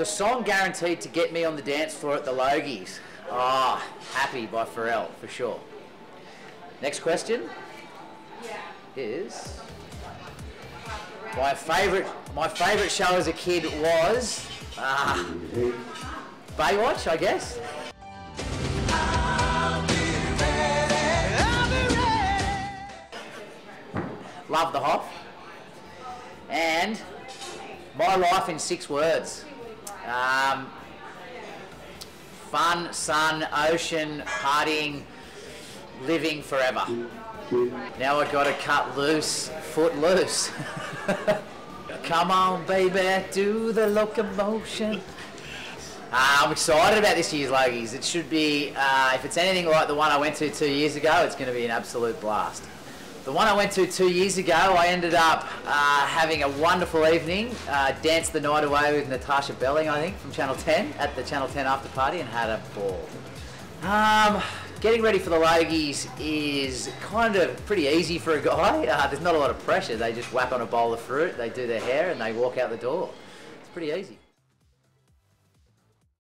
The song guaranteed to get me on the dance floor at the Logies. Ah, Happy by Pharrell, for sure. Next question is my favourite my favourite show as a kid was ah, Baywatch, I guess. Love the Hoff. And my life in six words. Um, fun, sun, ocean, partying, living forever. Now I've got to cut loose, foot loose. Come on, baby, do the locomotion. Uh, I'm excited about this year's Logies. It should be, uh, if it's anything like the one I went to two years ago, it's going to be an absolute blast. The one I went to two years ago, I ended up uh, having a wonderful evening, uh, danced the night away with Natasha Belling, I think, from Channel 10 at the Channel 10 after party and had a ball. Um, getting ready for the Logies is kind of pretty easy for a guy. Uh, there's not a lot of pressure. They just whack on a bowl of fruit, they do their hair, and they walk out the door. It's pretty easy.